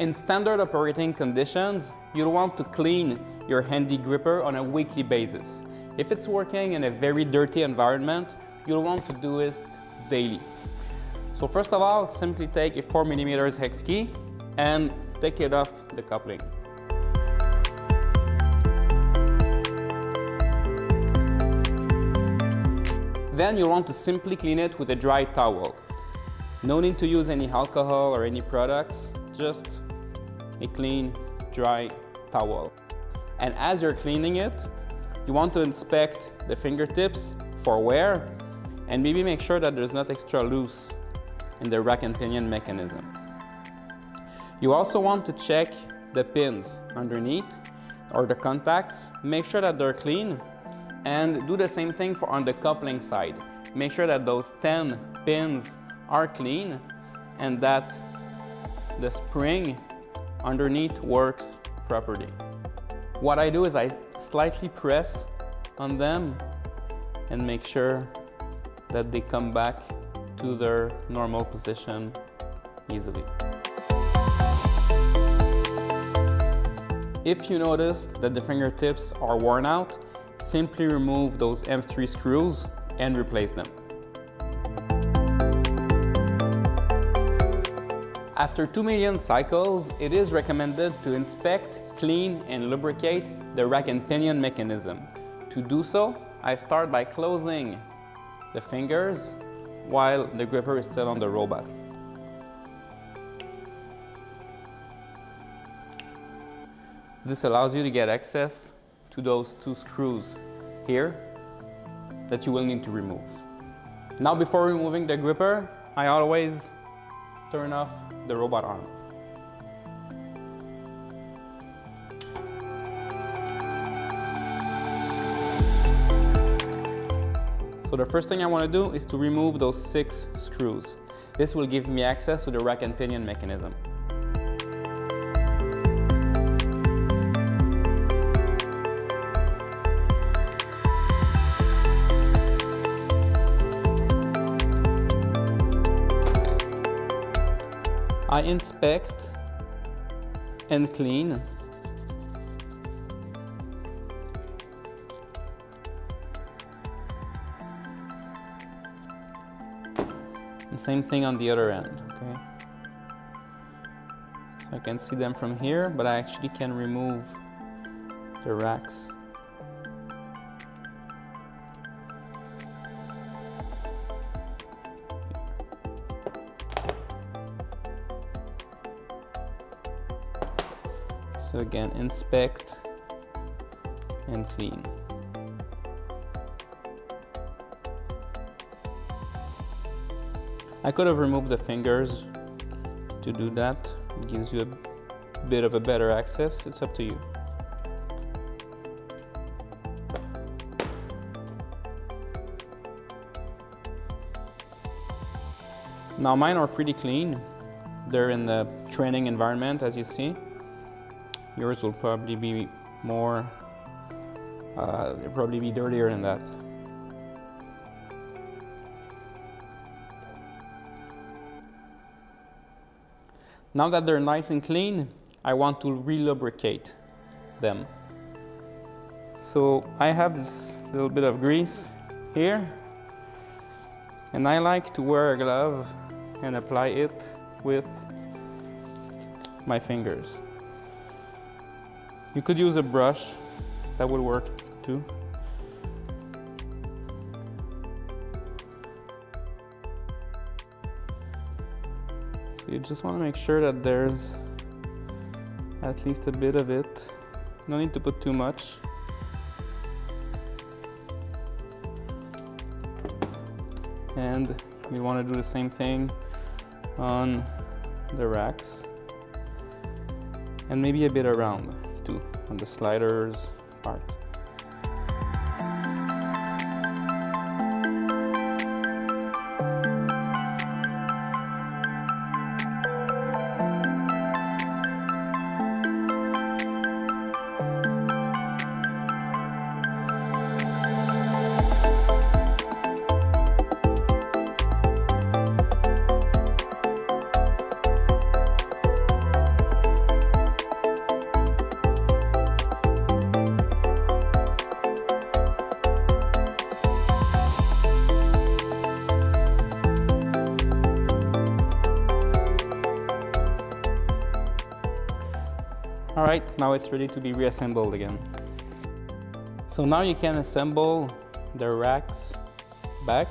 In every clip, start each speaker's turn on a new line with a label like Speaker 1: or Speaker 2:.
Speaker 1: In standard operating conditions, you'll want to clean your Hand-e gripper on a weekly basis. If it's working in a very dirty environment, you'll want to do it daily. So first of all, simply take a 4 millimeters hex key and take it off the coupling. Then you'll want to simply clean it with a dry towel. No need to use any alcohol or any products, just a clean, dry towel. And as you're cleaning it, you want to inspect the fingertips for wear and maybe make sure that there's not extra loose in the rack and pinion mechanism. You also want to check the pins underneath or the contacts, make sure that they're clean and do the same thing for on the coupling side. Make sure that those 10 pins are clean and that the spring underneath works properly. What I do is I slightly press on them and make sure that they come back to their normal position easily. If you notice that the fingertips are worn out, simply remove those M3 screws and replace them. After 2 million cycles, it is recommended to inspect, clean and lubricate the rack and pinion mechanism. To do so, I start by closing the fingers while the gripper is still on the robot. This allows you to get access to those two screws here that you will need to remove. Now before removing the gripper, I always turn off the robot arm. So the first thing I want to do is to remove those six screws. This will give me access to the rack and pinion mechanism. I inspect and clean. And same thing on the other end okay? So I can see them from here but I actually can remove the racks So again, inspect and clean. I could have removed the fingers to do that. It gives you a bit of a better access. It's up to you. Now mine are pretty clean. They're in the training environment as you see. Yours will probably be more, uh, it'll probably be dirtier than that. Now that they're nice and clean, I want to re-lubricate them. So I have this little bit of grease here, and I like to wear a glove and apply it with my fingers. You could use a brush, that would work too. So you just want to make sure that there's at least a bit of it. No need to put too much. And you want to do the same thing on the racks and maybe a bit around on the sliders part. Right, now it's ready to be reassembled again. So now you can assemble the racks back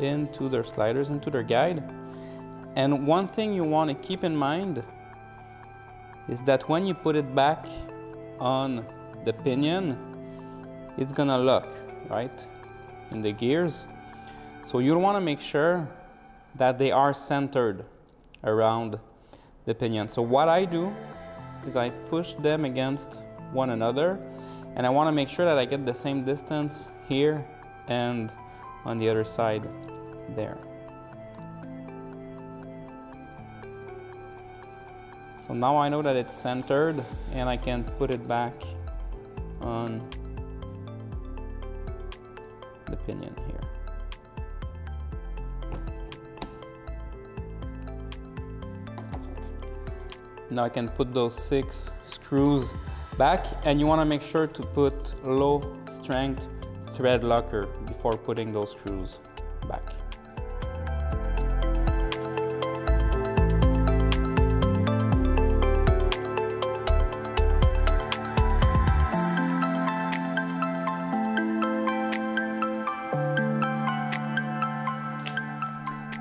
Speaker 1: into their sliders, into their guide. And one thing you want to keep in mind is that when you put it back on the pinion, it's gonna lock, right, in the gears. So you'll want to make sure that they are centered around the pinion. So what I do is I push them against one another and I want to make sure that I get the same distance here and on the other side there. So now I know that it's centered and I can put it back on the pinion here. Now I can put those six screws back and you want to make sure to put low strength thread locker before putting those screws back.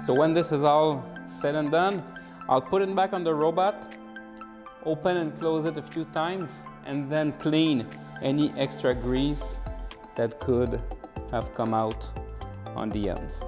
Speaker 1: So when this is all said and done, I'll put it back on the robot, open and close it a few times, and then clean any extra grease that could have come out on the ends.